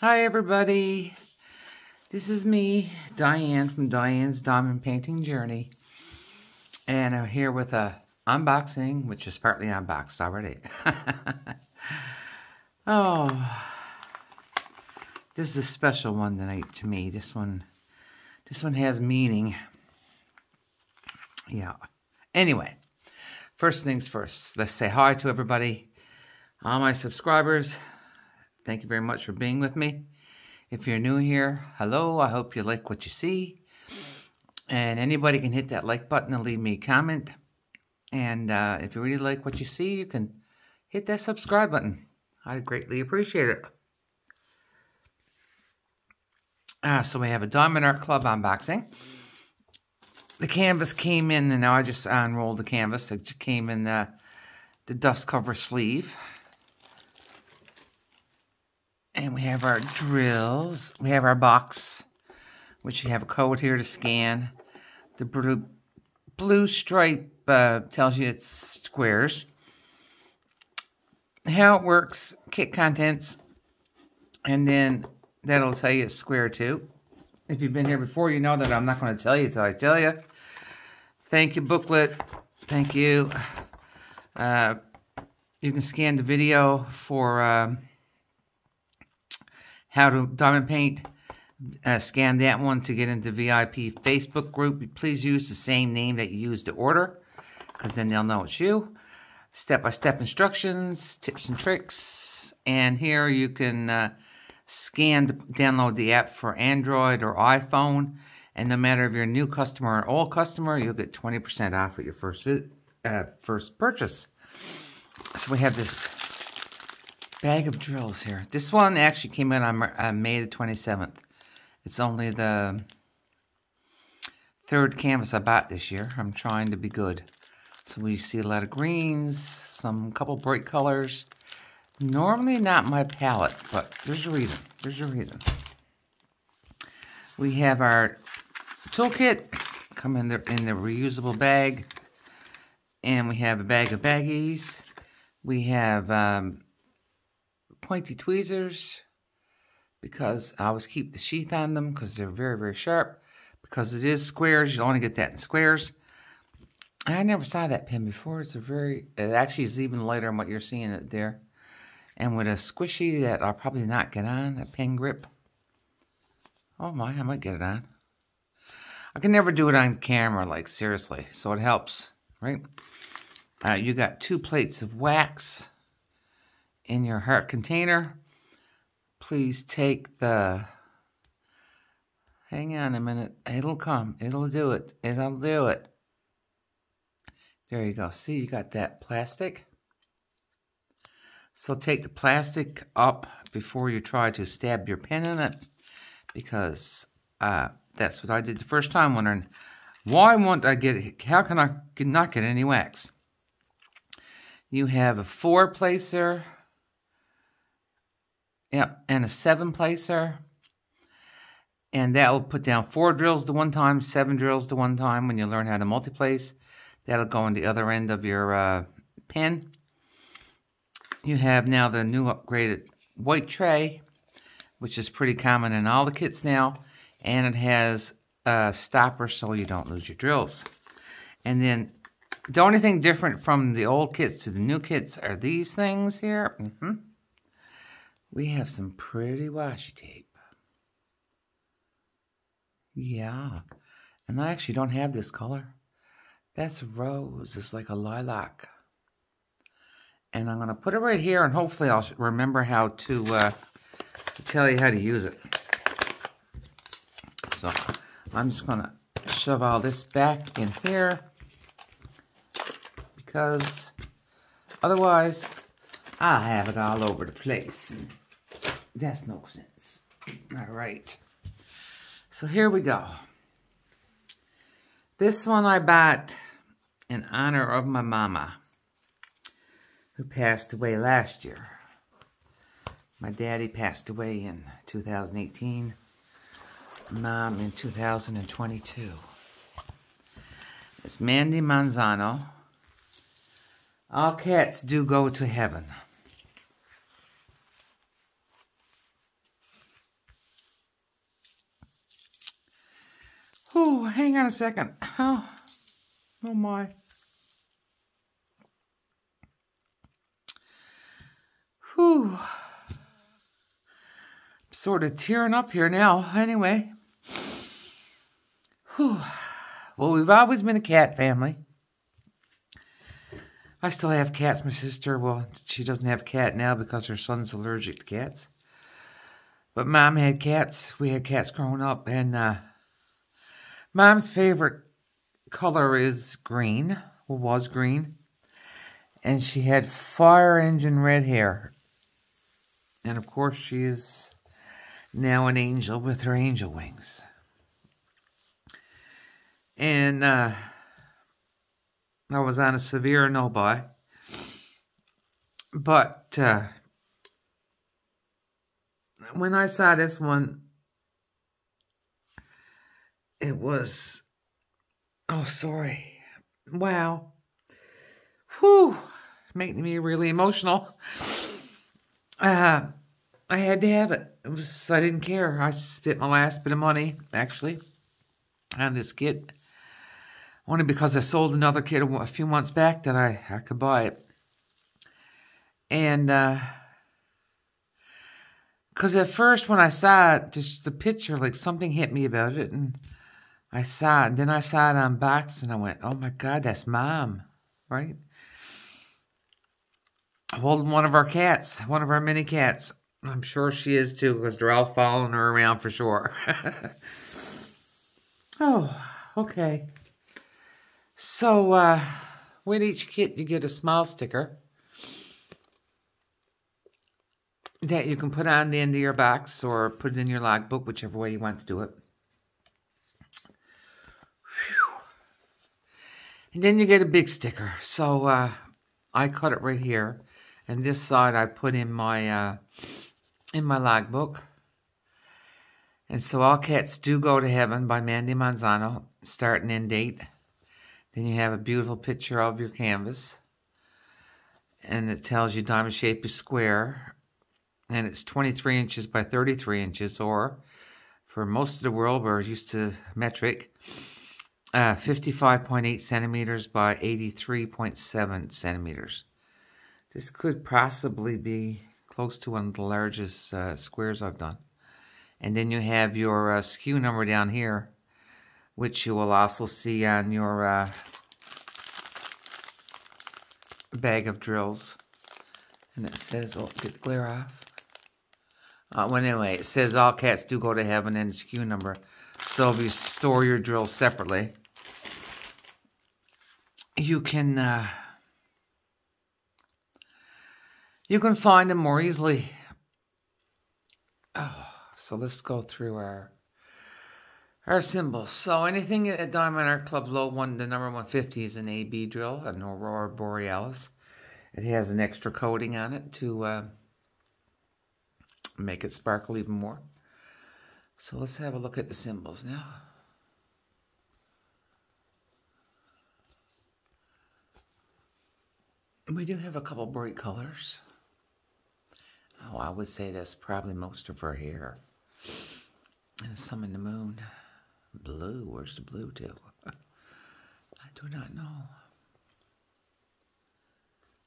Hi, everybody. This is me, Diane from Diane's Diamond Painting Journey. And I'm here with a unboxing, which is partly unboxed already. oh, this is a special one tonight to me. This one, this one has meaning. Yeah. Anyway, first things first, let's say hi to everybody. All my subscribers, thank you very much for being with me. If you're new here, hello, I hope you like what you see. And anybody can hit that like button and leave me a comment. And uh, if you really like what you see, you can hit that subscribe button. I greatly appreciate it. Ah, so we have a Diamond Art Club unboxing. The canvas came in, and now I just unrolled the canvas. It came in the, the dust cover sleeve. And we have our drills. We have our box, which you have a code here to scan. The blue, blue stripe uh, tells you it's squares. How it works, kit contents, and then that'll tell you it's square too. If you've been here before, you know that I'm not going to tell you until I tell you. Thank you, booklet. Thank you. Uh, you can scan the video for um, how to diamond paint. Uh, scan that one to get into VIP Facebook group. Please use the same name that you used to order because then they'll know it's you. Step-by-step -step instructions, tips and tricks. And here you can uh, scan, download the app for Android or iPhone. And no matter if you're a new customer or old customer, you'll get 20% off at your first uh, first purchase. So we have this bag of drills here. This one actually came in on uh, May the 27th. It's only the third canvas I bought this year. I'm trying to be good. So we see a lot of greens, some couple bright colors. Normally not my palette, but there's a reason. There's a reason. We have our toolkit come in the in the reusable bag, and we have a bag of baggies. We have um, pointy tweezers because I always keep the sheath on them because they're very very sharp. Because it is squares, you only get that in squares. I never saw that pen before. It's a very, it actually is even lighter than what you're seeing it there. And with a squishy that I'll probably not get on, a pen grip. Oh my, I might get it on. I can never do it on camera, like seriously. So it helps, right? Uh, you got two plates of wax in your heart container. Please take the, hang on a minute. It'll come. It'll do it. It'll do it. There you go. See, you got that plastic. So take the plastic up before you try to stab your pen in it because uh, that's what I did the first time wondering why won't I get? How can I not get any wax? You have a four placer. Yep, and a seven placer. And that will put down four drills to one time, seven drills to one time when you learn how to multi-place. That'll go on the other end of your uh, pen. You have now the new upgraded white tray, which is pretty common in all the kits now. And it has a stopper so you don't lose your drills. And then the only thing different from the old kits to the new kits are these things here. Mm -hmm. We have some pretty washi tape. Yeah. And I actually don't have this color. That's rose. It's like a lilac. And I'm going to put it right here, and hopefully I'll remember how to, uh, tell you how to use it. So I'm just going to shove all this back in here because otherwise I'll have it all over the place. That's no sense. All right. So here we go. This one I bought in honor of my mama, who passed away last year. My daddy passed away in 2018, mom in 2022. It's Mandie Manzano. All cats do go to heaven. Oh, hang on a second. Oh, oh my. Whew. I'm Sort of tearing up here now. Anyway. Whew. Well, we've always been a cat family. I still have cats. My sister, well, she doesn't have cat now because her son's allergic to cats. But mom had cats. We had cats growing up. And uh, mom's favorite color is green. Well, was green. And she had fire engine red hair. And of course, she is now an angel with her angel wings. And uh, I was on a severe no buy. But uh, when I saw this one, it was, oh, sorry. Wow. Whew. Making me really emotional. Uh, I had to have it. It was, I didn't care. I spent my last bit of money, actually, on this kit. Only because I sold another kit a few months back that I, I could buy it. And, uh, because at first when I saw it, just the picture, like something hit me about it. And I saw it. Then I saw it unboxed and I went, oh my God, that's mom, right? Holding one of our cats, one of our mini cats. I'm sure she is too because they're all following her around for sure. oh, okay. So, uh, with each kit, you get a small sticker that you can put on the end of your box or put it in your logbook, whichever way you want to do it. And then you get a big sticker. So uh, I cut it right here. And this side I put in my uh, in my logbook. And so All Cats Do Go to Heaven by Mandie Manzano, start and end date. Then you have a beautiful picture of your canvas. And it tells you diamond shape is square. And it's 23 inches by 33 inches, or for most of the world, we're used to metric, uh, 55.8 centimeters by 83.7 centimeters. This could possibly be close to one of the largest uh, squares I've done. And then you have your uh, SKU number down here, which you will also see on your uh, bag of drills. And it says, oh, get the glare off. Uh, well, anyway, it says all cats do go to heaven and SKU number. So if you store your drills separately, you can uh, you can find them more easily. Oh, so let's go through our our symbols. So anything at Diamond Art Club Low one, the number 150 is an AB drill, an Aurora Borealis. It has an extra coating on it to uh, make it sparkle even more. So let's have a look at the symbols now. We do have a couple bright colors. Oh, I would say that's probably most of her hair. And some in the moon. Blue, where's the blue to? I do not know.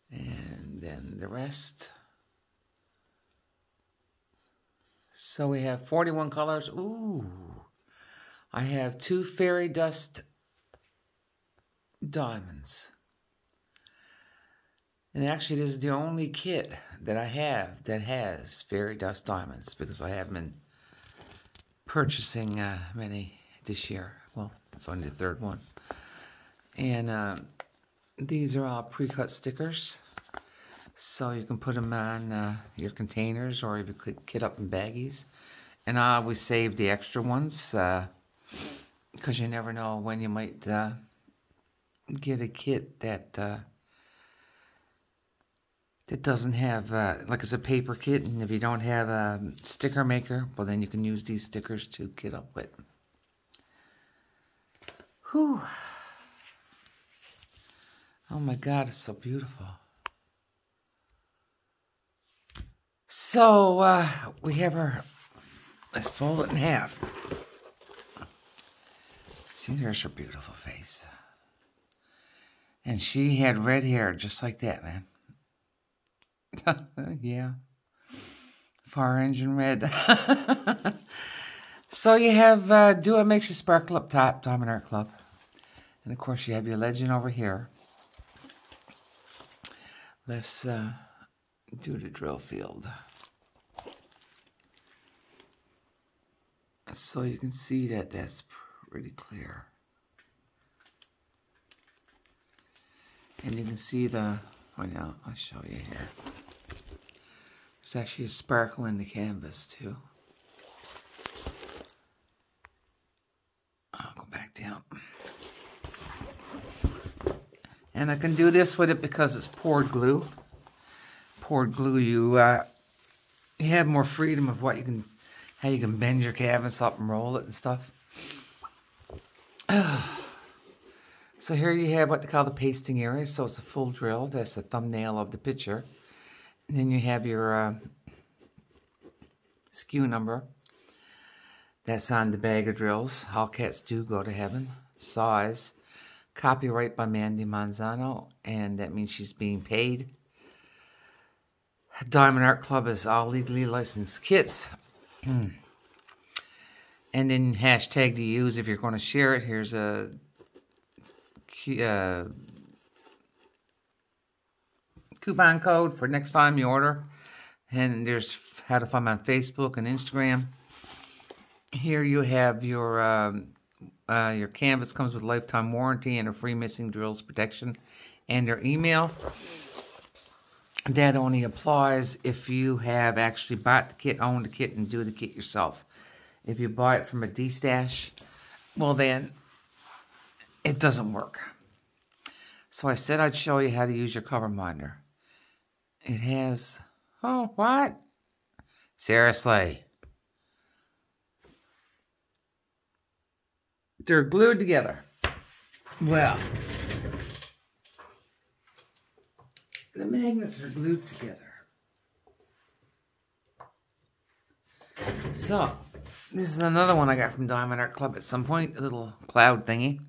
And then the rest. So we have 41 colors. Ooh. I have two fairy dust diamonds. And actually, this is the only kit that I have that has fairy dust diamonds because I haven't been purchasing uh, many this year. Well, it's only the third one. And uh, these are all pre-cut stickers. So you can put them on uh, your containers or you could kit up in baggies. And I always save the extra ones because uh, you never know when you might uh, get a kit that uh, that doesn't have, uh, like it's a paper kit, and if you don't have a sticker maker, well then you can use these stickers to kit up with. Whew. Oh my God, it's so beautiful. So, uh, we have our, let's fold it in half. See, there's her beautiful face. And she had red hair just like that, man. yeah. Fire engine red. so you have uh, Do It Makes You Sparkle up top, Diamond Art Club. And of course you have your legend over here. Let's uh, do the drill field. So you can see that that's pretty clear. And you can see the, oh no, I'll show you here. There's actually a sparkle in the canvas too. I'll go back down. And I can do this with it because it's poured glue. Poured glue, you uh, you have more freedom of what you can, how you can bend your canvas up and roll it and stuff. so here you have what they call the pasting area. So it's a full drill. That's the thumbnail of the picture. Then you have your uh, SKU number. That's on the bag of drills. All cats do go to heaven. Size. Copyright by Mandie Manzano. And that means she's being paid. Diamond Art Club is all legally licensed kits. and then hashtag to use if you're going to share it. Here's a uh, coupon code for next time you order. And there's how to find me on Facebook and Instagram. Here you have your um, uh, your canvas comes with lifetime warranty and a free missing drills protection and their email. That only applies if you have actually bought the kit, owned the kit, and do the kit yourself. If you buy it from a D-stash, well then, it doesn't work. So I said I'd show you how to use your cover minder. It has, oh, what? Seriously. They're glued together. Well, the magnets are glued together. So, this is another one I got from Diamond Art Club at some point, a little cloud thingy.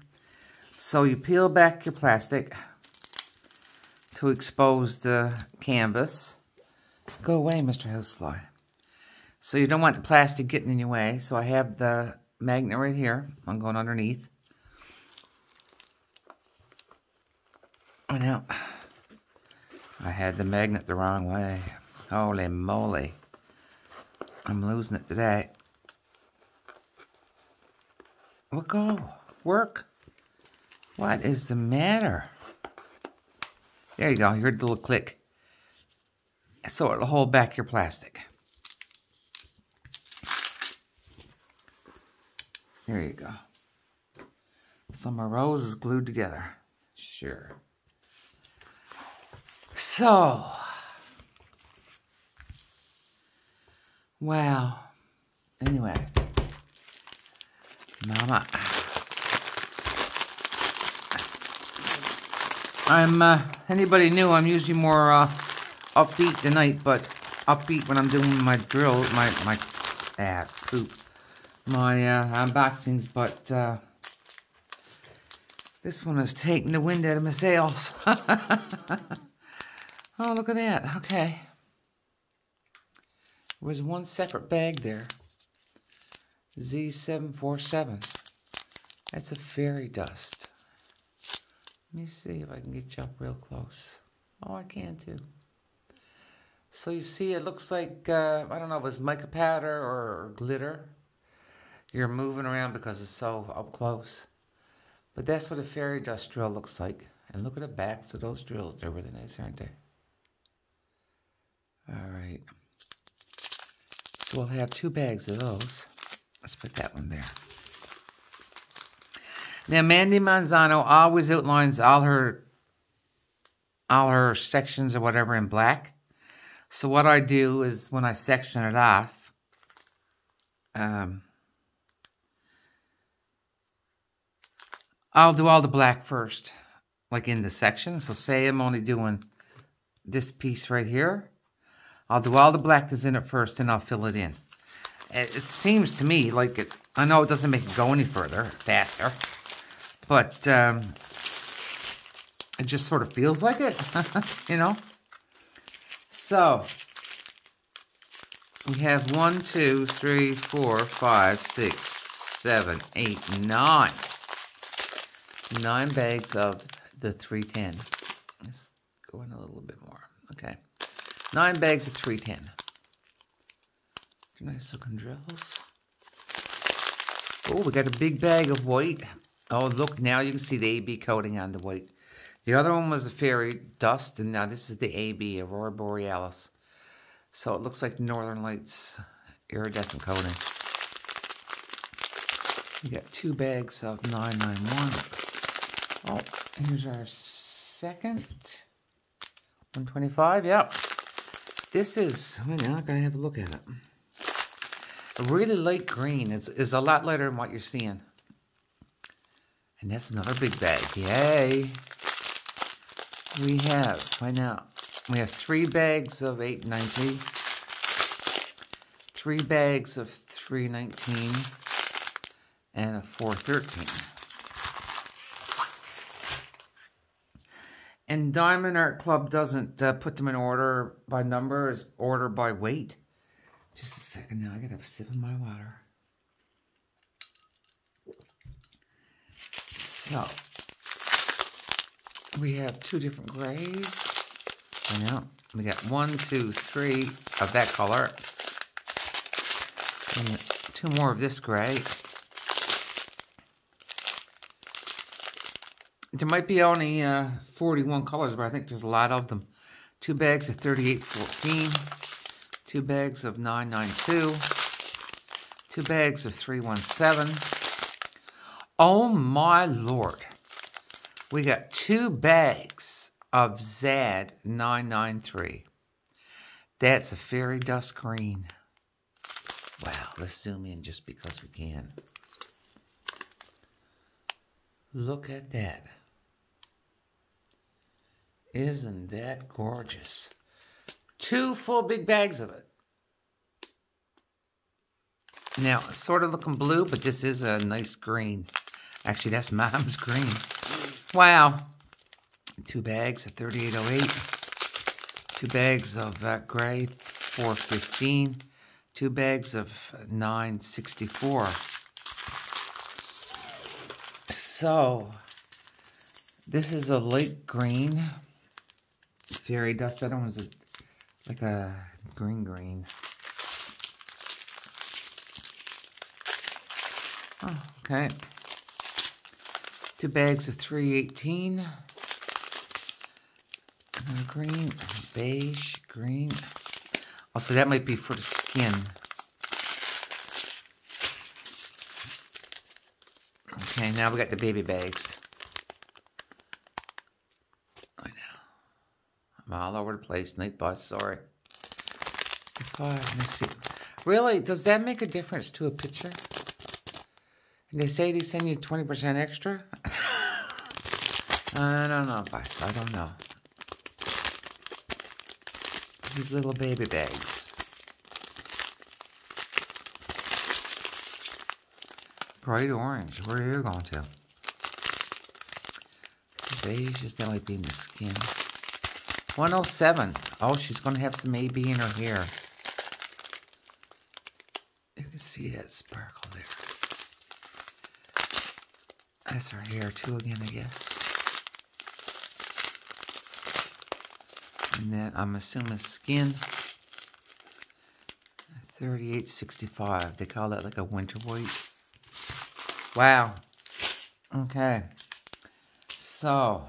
So you peel back your plastic to expose the canvas. Go away, Mr. Housefly. So you don't want the plastic getting in your way. So I have the magnet right here. I'm going underneath. Oh, now, I had the magnet the wrong way. Holy moly. I'm losing it today. What go? Work? What is the matter? There you go. You heard the little click. So it'll hold back your plastic. There you go. So my rose is glued together. Sure. So. Wow. Anyway. Mama. I'm, uh, anybody new, I'm usually more, uh, upbeat tonight, but upbeat when I'm doing my drill, my, my, ah, poop my uh, unboxings, but uh, this one has taken the wind out of my sails. oh, look at that. Okay. There was one separate bag there. Z747. That's a fairy dust. Let me see if I can get you up real close. Oh, I can too. So you see, it looks like, uh, I don't know if it's mica powder or glitter. You're moving around because it's so up close. But that's what a fairy dust drill looks like. And look at the backs of those drills. They're really nice, aren't they? All right. So we'll have two bags of those. Let's put that one there. Now, Mandie Manzano always outlines all her all her sections or whatever in black. So what I do is when I section it off, um, I'll do all the black first, like in the section. So say I'm only doing this piece right here. I'll do all the black that's in it first, and I'll fill it in. It, it seems to me like it, I know it doesn't make it go any further, faster. But um, it just sort of feels like it, you know? So, we have one, two, three, four, five, six, seven, eight, nine. Nine bags of the 310. Let's go in a little bit more. Okay. Nine bags of 310. Two nice looking drills. Oh, we got a big bag of white. Oh, look, now you can see the AB coating on the white. The other one was a fairy dust, and now this is the AB, Aurora Borealis. So it looks like Northern Lights iridescent coating. We got two bags of 991. Oh, here's our second. 125, yep. This is, I'm not going to have a look at it. A really light green is, is a lot lighter than what you're seeing. And that's another big bag. Yay. We have, find out, we have three bags of 890, three bags of 319, and a 413. And Diamond Art Club doesn't uh, put them in order by number, it's order by weight. Just a second now, I gotta have a sip of my water. So, we have two different grays. I know. We got one, two, three of that color. And two more of this gray. There might be only uh, 41 colors, but I think there's a lot of them. Two bags of 3814. Two bags of 992. Two bags of 317. Oh my lord. We got two bags of ZAD 993. That's a fairy dust green. Wow, let's zoom in just because we can. Look at that. Isn't that gorgeous? Two full big bags of it. Now, sort of looking blue, but this is a nice green. Actually, that's mom's green. Wow. Two bags of 3808. Two bags of that gray, 415. Two bags of uh, 964. So, this is a light green fairy dust. That one was a, like a green green. Oh, okay. Two bags of 318. Uh, green, beige, green. Also, that might be for the skin. Okay, now we got the baby bags. I know. I'm all over the place. Night bus, sorry. Five, let's see. Really, does that make a difference to a picture? And they say they send you 20% extra? I don't know, boss. I don't know. These little baby bags. Bright orange. Where are you going to? Beiges, that might be in the skin. 107. Oh, she's going to have some AB in her hair. You can see that sparkle there. That's her hair too again, I guess. And then I'm assuming skin. 3865. They call that like a winter white. Wow. Okay. So,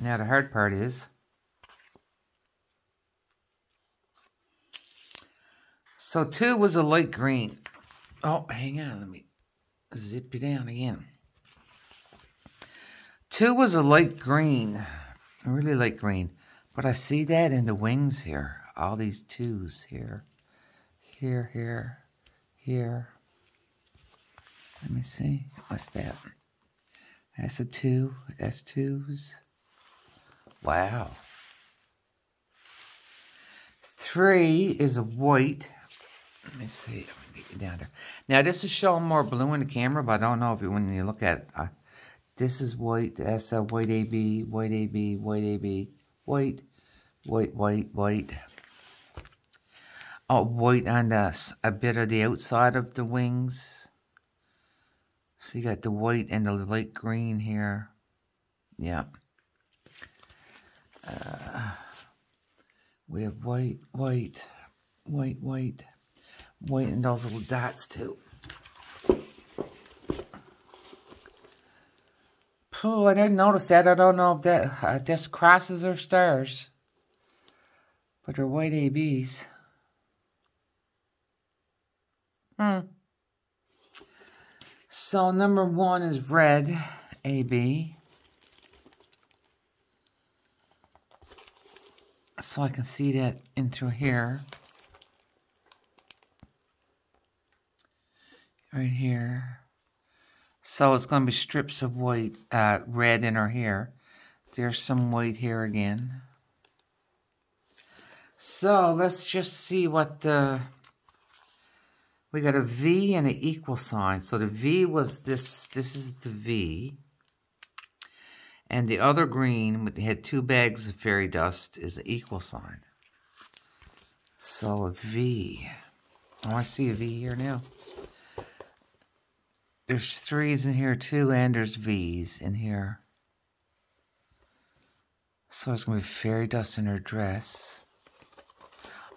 now the hard part is So two was a light green. Oh, hang on, let me zip you down again. Two was a light green, a really light green. But I see that in the wings here. All these twos here. Here, here, here. Let me see. What's that? That's a two. That's twos. Wow. Three is a white. Let me see. Let me get you down there. Now, this is showing more blue in the camera, but I don't know if you, when you look at it, I, this is white. That's a white AB, white AB, white AB, white, white, white, white. Oh, white on the, a bit of the outside of the wings. So you got the white and the light green here. Yeah. Uh, we have white, white, white, white, white, and those little dots too. Oh, I didn't notice that. I don't know if that uh, crosses or stars. But they're white ABs. Hmm. So number one is red AB. So I can see that into here. Right here. So it's going to be strips of white, uh, red in her hair. There's some white here again. So let's just see what the... We got a V and an equal sign. So the V was this, this is the V. And the other green, had two bags of fairy dust, is the equal sign. So a V. I want to see a V here now. There's threes in here too, and there's V's in here. So it's going to be fairy dust in her dress.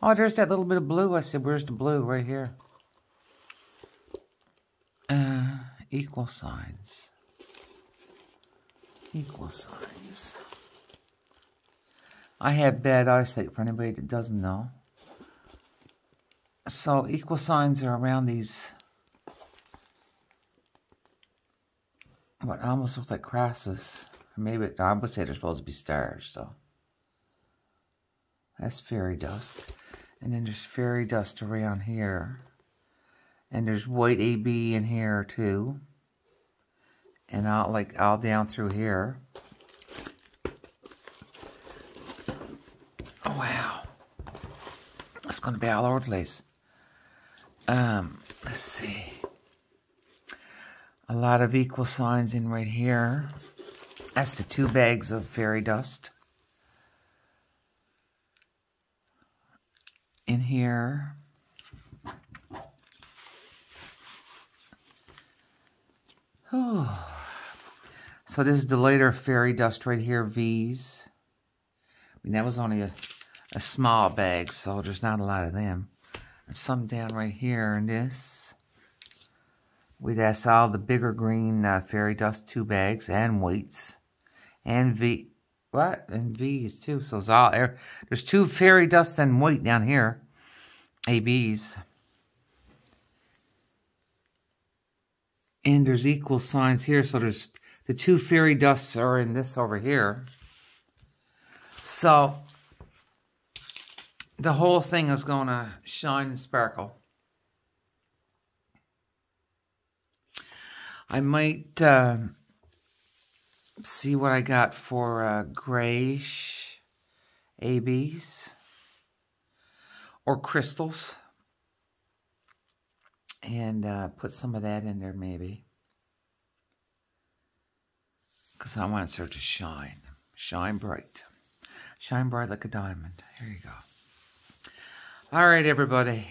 Oh, there's that little bit of blue. I said, where's the blue? Right here. Uh, equal signs. Equal signs. I have bad eyesight for anybody that doesn't know. So equal signs are around these what almost looks like crosses. Maybe I would say they're supposed to be stars, though. That's fairy dust. And then there's fairy dust around here. And there's white AB in here, too. And all, like, all down through here. Oh, wow. It's going to be all over the place. Um, let's see. A lot of equal signs in right here. That's the two bags of fairy dust. In here. Oh. So this is the later fairy dust right here, V's. I mean, that was only a, a small bag, so there's not a lot of them. And some down right here in this. We asked all the bigger green uh, fairy dust two bags and weights and V what and V's too. So it's all air. There's two fairy dusts and white down here, ABs. And there's equal signs here. So there's the two fairy dusts are in this over here. So the whole thing is going to shine and sparkle. I might uh, see what I got for uh, grayish ABs or crystals and uh, put some of that in there maybe. Because I want her to shine shine bright shine bright like a diamond. Here you go. All right everybody.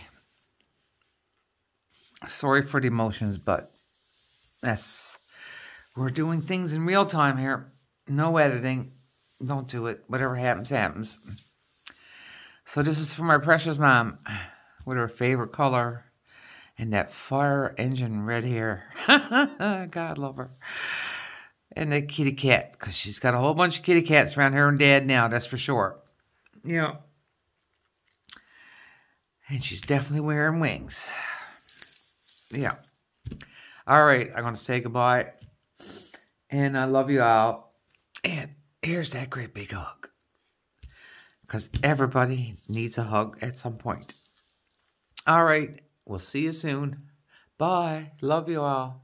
Sorry for the emotions but Yes. We're doing things in real time here. No editing. Don't do it. Whatever happens, happens. So this is for my precious mom with her favorite color and that fire engine red hair. God love her. And the kitty cat, because she's got a whole bunch of kitty cats around her and dad now, that's for sure. Yeah. And she's definitely wearing wings. Yeah. All right, I'm going to say goodbye. And I love you all. And here's that great big hug. Because everybody needs a hug at some point. All right, we'll see you soon. Bye. Love you all.